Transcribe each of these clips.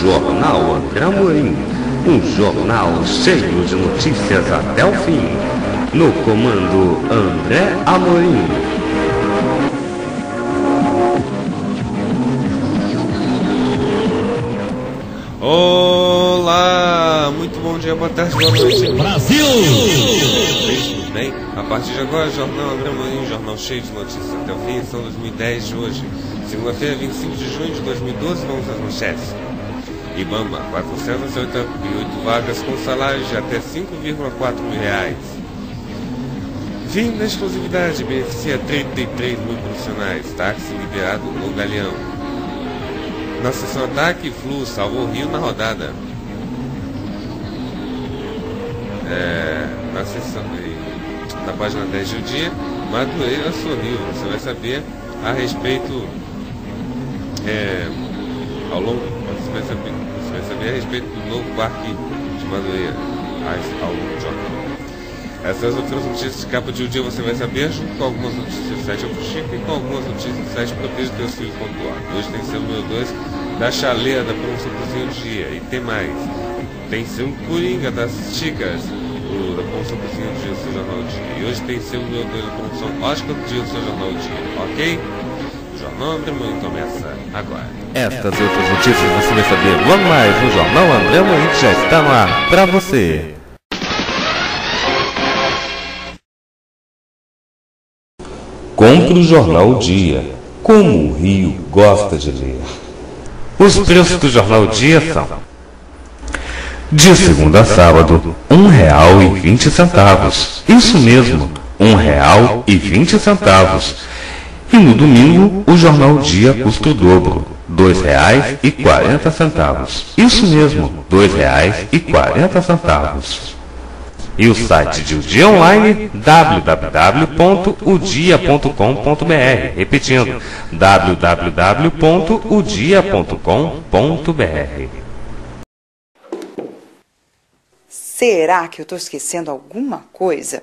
Jornal André Amorim, um jornal cheio de notícias até o fim. No comando André Amorim. Olá, muito bom dia, boa tarde, boa noite. Brasil! Tudo bem? A partir de agora, Jornal André Amorim, jornal cheio de notícias até o fim, são 2010 de hoje. Segunda-feira, 25 de junho de 2012, vamos às manchetes. Ibama, 488 vagas com salários de até 5,4 mil reais. Fim da exclusividade beneficia 33 mil profissionais. Táxi liberado no Galeão. Na sessão ataque, Flu salvou Rio na rodada. É, na sessão na página 10 do dia, Madureira sorriu. Você vai saber a respeito é, ao longo você vai, saber, você vai saber a respeito do novo parque de Madureira ao longo do jornal. Essas outras notícias de capa de um dia você vai saber, junto com algumas notícias do site Chico e com algumas notícias do site Proteja Teus Filhos.org. Hoje tem selo número 2 da chaleira da promoção Cozinha do Dia. E tem mais. Tem selo Coringa das Chicas da promoção Cozinha do Dia do seu Jornal do Dia. E hoje tem selo número 2 da promoção Oscar do Dia do seu Jornal do Dia. Ok? O Jornal André Moinho começa agora. Estas e outras notícias você vai saber logo mais no Jornal André Moinho que já está no ar para você. Compre o Jornal o Dia, como o Rio gosta de ler. Os preços do Jornal o Dia são de segunda a sábado, um real e vinte centavos. Isso mesmo, um real e no domingo, o Jornal Dia custa o dobro, quarenta centavos. Isso mesmo, e quarenta centavos. E o site de O Dia Online, www.udia.com.br. Repetindo, www.udia.com.br. Será que eu estou esquecendo alguma coisa?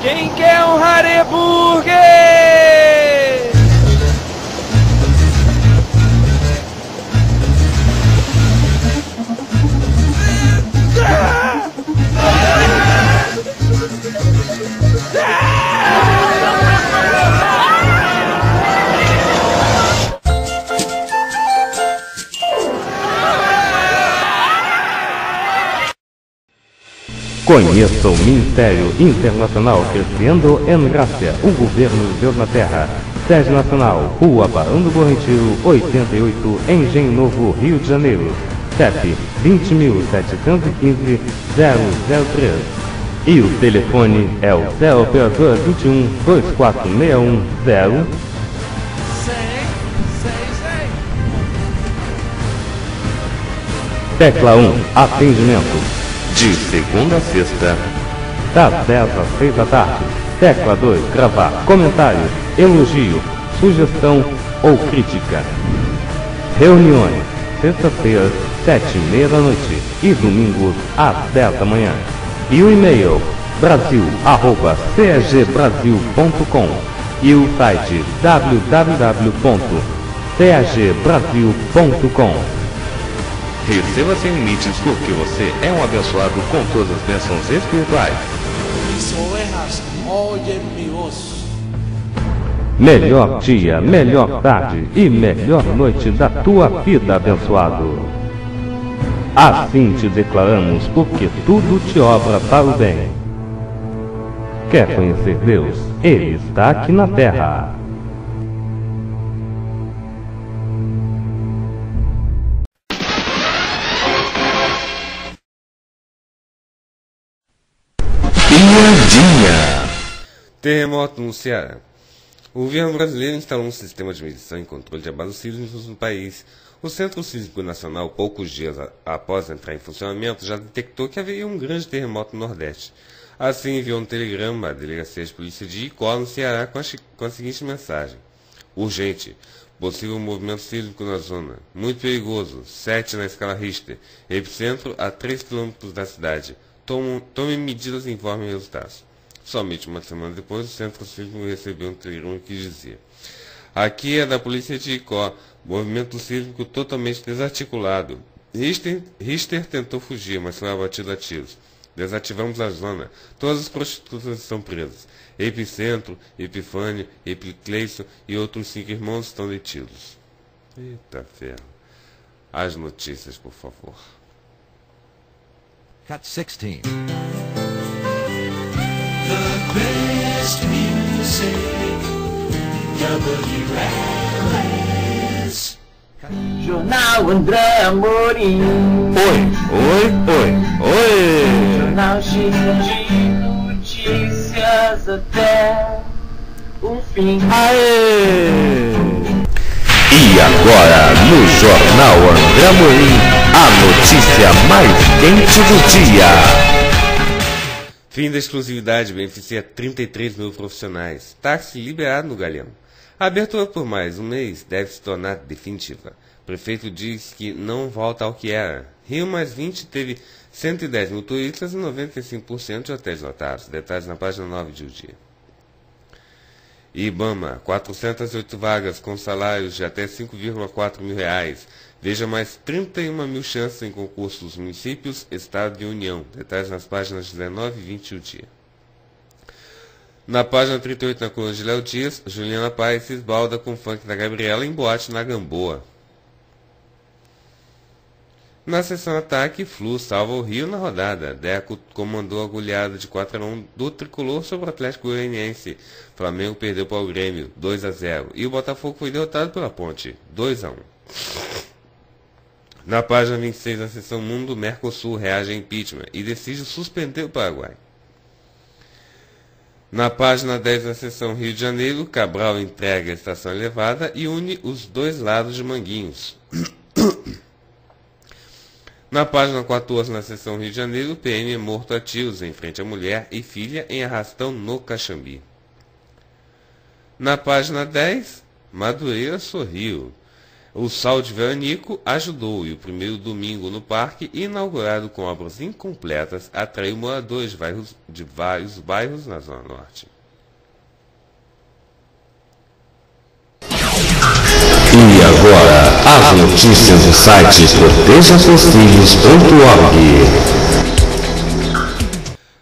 Quem quer um Hareburger? Conheça o Ministério Internacional Crescendo em Graça, o governo de Deus na Terra. Sede Nacional, Rua Barão do Bom Retiro, 88, Engenho Novo, Rio de Janeiro. CEP 20.715-003. E o telefone é o Céu Operador 21 2461 0 Tecla 1 Atendimento de segunda a sexta, das 10 às 6 da tarde. Tecla 2, gravar, comentário, elogio, sugestão ou crítica. reuniões, sexta-feira, sete e meia da noite e domingos às dez da manhã. E o e-mail brasil@cegbrasil.com e o site www.cegbrasil.com. Receba sem limites porque você é um abençoado com todas as bênçãos espirituais. Mis ovejas oyen mi voz. Melhor dia, melhor tarde e melhor noite da tua vida, abençoado. Assim te declaramos, porque tudo te obra para o bem. Quer conhecer Deus? Ele está aqui na terra. Piadinha. Terremoto no Ceará. O governo brasileiro instalou um sistema de medição e controle de abalos sísmicos no país. O Centro Sísmico Nacional, poucos dias após entrar em funcionamento, já detectou que haveria um grande terremoto no Nordeste. Assim, enviou um telegrama à Delegacia de Polícia de Icó, no Ceará, com a, com a seguinte mensagem. Urgente. Possível movimento sísmico na zona. Muito perigoso. 7 na escala Richter. Epicentro a 3 km da cidade. Tome, tome medidas e informe resultados. Somente uma semana depois, o centro sísmico recebeu um telegrama que dizia: Aqui é da polícia de Icó, movimento sísmico totalmente desarticulado. Richter, Richter tentou fugir, mas foi abatido a tiros. Desativamos a zona. Todas as prostitutas estão presas. Epicentro, Epifânio, Epicleison e outros cinco irmãos estão detidos. Eita ferro. As notícias, por favor. Cut 16. The best music. WLS. Jornal André Amorim. Oi, oi, oi, oi! Jornal cheio de notícias até o fim. Aê! E agora, no Jornal André Amorim, a notícia mais quente do dia. Fim da exclusividade beneficia 33 mil profissionais. Táxi liberado no Galeão. A abertura por mais um mês deve se tornar definitiva. Prefeito diz que não volta ao que era. Rio mais 20 teve 110 mil turistas e 95% de hotéis lotados. Detalhes na página 9 de O Dia. Ibama, 408 vagas com salários de até 5,4 mil reais. Veja mais 31 mil chances em concursos dos municípios, Estado e União. Detalhes nas páginas 19 e 20 do dia. Na página 38, na coluna de Léo Dias, Juliana Paes se esbalda com o funk da Gabriela em boate na Gamboa. Na sessão ataque, Flu salva o Rio na rodada. Deco comandou a goleada de 4 a 1 do tricolor sobre o Atlético Goianiense. Flamengo perdeu para o Grêmio, 2 a 0. E o Botafogo foi derrotado pela Ponte, 2 a 1. Na página 26 da seção Mundo, Mercosul reage a impeachment e decide suspender o Paraguai. Na página 10 da seção Rio de Janeiro, Cabral entrega a estação elevada e une os dois lados de Manguinhos. Na página 14, na seção Rio de Janeiro, PM é morto a tiros em frente à mulher e filha em arrastão no Caxambi. Na página 10, Madureira sorriu. O Sal de Veranico ajudou e o primeiro domingo no parque, inaugurado com obras incompletas, atraiu moradores de vários, de vários bairros na Zona Norte. E agora, as notícias do site protejasseusfilhos.org.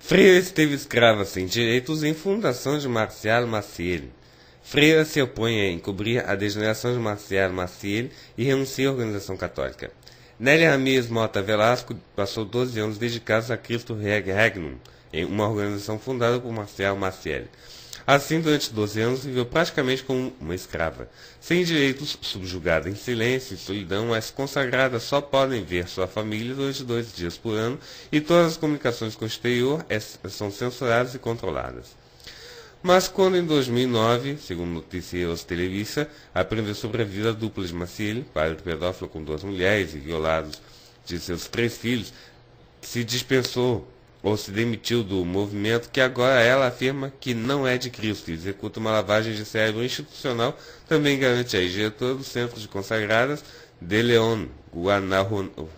Freira esteve escrava sem direitos em fundação de Marcial Maciel. Freira se opõe a encobrir a degeneração de Marcial Maciel e renuncia à organização católica. Nélia Ramirez Mota Velasco passou 12 anos dedicados a Cristo Reg Regnum, uma organização fundada por Marcial Maciel. Assim, durante 12 anos, viveu praticamente como uma escrava. Sem direitos, subjugada em silêncio e solidão, mas consagrada só podem ver sua família durante dois dias por ano e todas as comunicações com o exterior é- são censuradas e controladas. Mas quando em 2009, segundo noticieiros Televisa, aprendeu sobre a vida dupla de Maciel, padre pedófilo com duas mulheres e violados de seus três filhos, se dispensou ou se demitiu do movimento, que agora ela afirma que não é de Cristo. E executa uma lavagem de cérebro institucional, também garante a diretora do Centro de Consagradas de León, Guanajuato,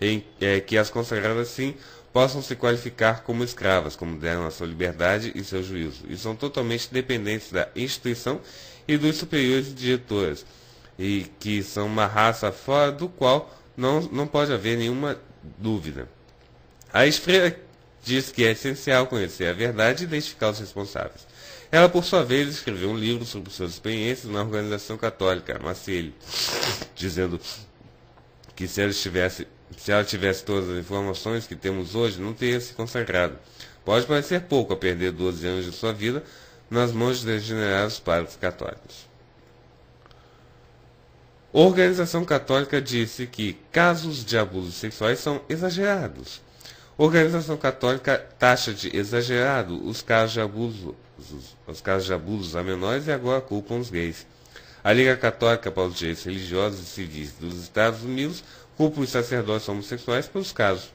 em é, que as consagradas sim possam se qualificar como escravas, como deram a sua liberdade e seu juízo, e são totalmente dependentes da instituição e dos superiores diretores, e que são uma raça fora do qual não, não pode haver nenhuma dúvida. A esfreira diz que é essencial conhecer a verdade e identificar os responsáveis. Ela, por sua vez, escreveu um livro sobre suas experiências na organização católica, Maciel, dizendo que se ela, tivesse, se ela tivesse todas as informações que temos hoje, não teria se consagrado. Pode parecer pouco a perder 12 anos de sua vida nas mãos de degenerados padres católicos. A Organização Católica disse que casos de abusos sexuais são exagerados. A Organização Católica taxa de exagerado os casos de abuso, os casos de abusos a menores e agora culpam os gays. A Liga Católica para os Direitos Religiosos e Civis dos Estados Unidos culpa os sacerdotes homossexuais pelos casos.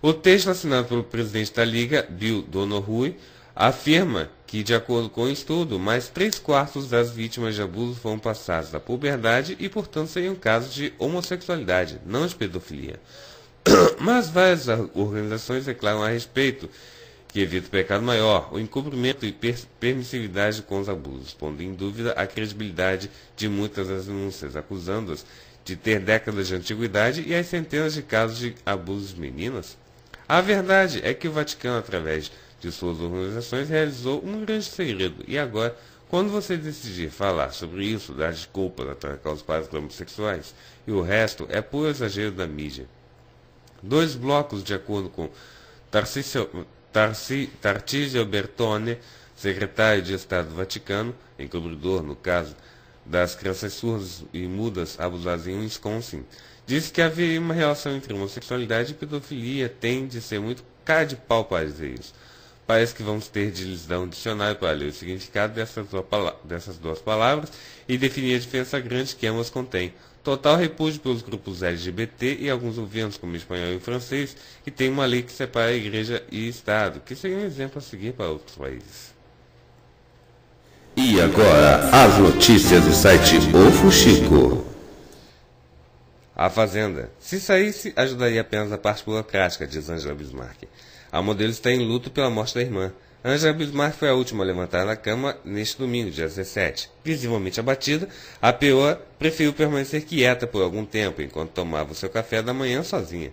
O texto assinado pelo presidente da Liga, Bill Donohue, afirma que, de acordo com o estudo, mais três quartos das vítimas de abuso foram passadas da puberdade e, portanto, seriam casos de homossexualidade, não de pedofilia. Mas várias organizações declaram a respeito que evita o pecado maior, o encobrimento e permissividade com os abusos, pondo em dúvida a credibilidade de muitas das denúncias, acusando-as de ter décadas de antiguidade e as centenas de casos de abusos de meninas. A verdade é que o Vaticano, através de suas organizações, realizou um grande segredo, e agora, quando você decidir falar sobre isso, dar desculpas, atacar os padres homossexuais, e o resto é puro exagero da mídia. Dois blocos, de acordo com Tarcísio, Tarci, Bertone, secretário de Estado do Vaticano, encobridor no caso das crianças surdas e mudas abusadas em Wisconsin, disse que haveria uma relação entre homossexualidade e pedofilia, tem de ser muito cara de pau para isso. Parece que vamos ter de lhes dar um dicionário para ler o significado dessas duas, palavras e definir a diferença grande que ambas contêm. Total repúdio pelos grupos LGBT e alguns governos, como espanhol e francês, que têm uma lei que separa a igreja e Estado, que seria um exemplo a seguir para outros países. E agora, as notícias do site O Fuxico. A Fazenda. Se saísse, ajudaria apenas a parte burocrática, diz Angela Bismarck. A modelo está em luto pela morte da irmã. Angela Bismarck foi a última a levantar da cama neste domingo, dia 17. Visivelmente abatida, a peoa preferiu permanecer quieta por algum tempo, enquanto tomava o seu café da manhã sozinha.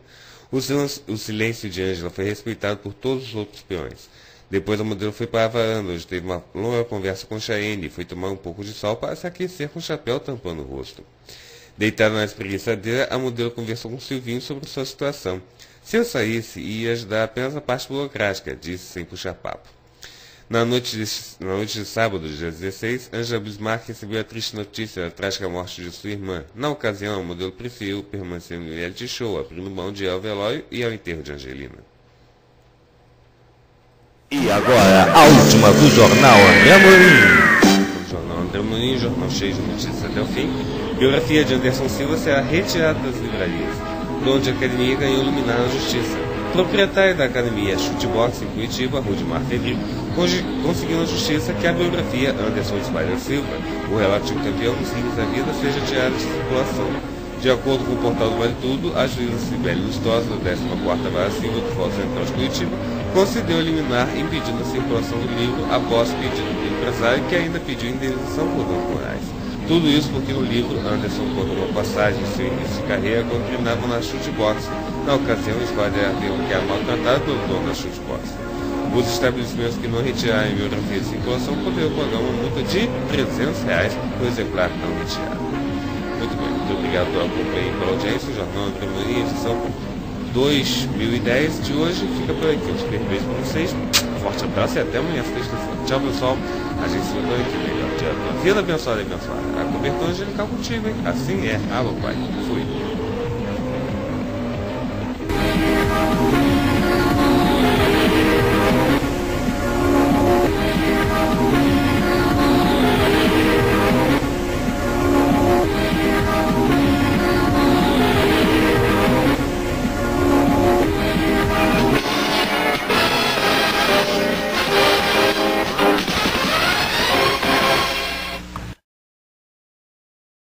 O silêncio de Angela foi respeitado por todos os outros peões. Depois a modelo foi para a varanda, onde teve uma longa conversa com Cheyenne e foi tomar um pouco de sol para se aquecer com o chapéu tampando o rosto. Deitada na espreguiçadeira, a modelo conversou com Silvinho sobre sua situação. Se eu saísse, ia ajudar apenas a parte burocrática, disse sem puxar papo. Na noite, de, na noite de sábado, dia 16, Angela Bismarck recebeu a triste notícia da trágica morte de sua irmã. Na ocasião, o modelo preferiu permanecer no reality show, abrindo mão de ao velório e ao enterro de Angelina. E agora, a última do Jornal André Amorim. Jornal André Amorim, jornal cheio de notícias até o fim. Biografia de Anderson Silva será retirada das livrarias, onde a academia ganhou luminar na justiça. Proprietário da academia Chutebox em Curitiba, Rudimar Federico, conseguiu na justiça que a biografia Anderson Spider Silva, o relativo campeão dos rings da vida, seja tirada de circulação. De acordo com o portal do Vale Tudo, a juíza Sibeli Lustosa, da 14ª Vara do Fórum Central de Curitiba, concedeu eliminar impedindo a circulação do livro após pedido do empresário que ainda pediu indenização por danos morais. Tudo isso porque no livro Anderson conta uma passagem de seu início de carreira quando treinava na chutebox. Na ocasião, o afirma que era maltratado pelo dono da chutebox. Os estabelecimentos que não retirarem biografia de circulação poderão pagar uma multa de 300 reais por exemplar não retirado. Muito bem, muito obrigado pela companhia e pela audiência. O Jornal André Maria, edição 2010 de hoje fica por aqui. Um super beijo para vocês. Forte abraço e até amanhã, sexta-feira. Tchau, pessoal. A gente se vê por aqui. Melhor dia. Vida abençoada e abençoada. A cobertura angelical contigo, hein? Assim é. Alô, Pai. Fui.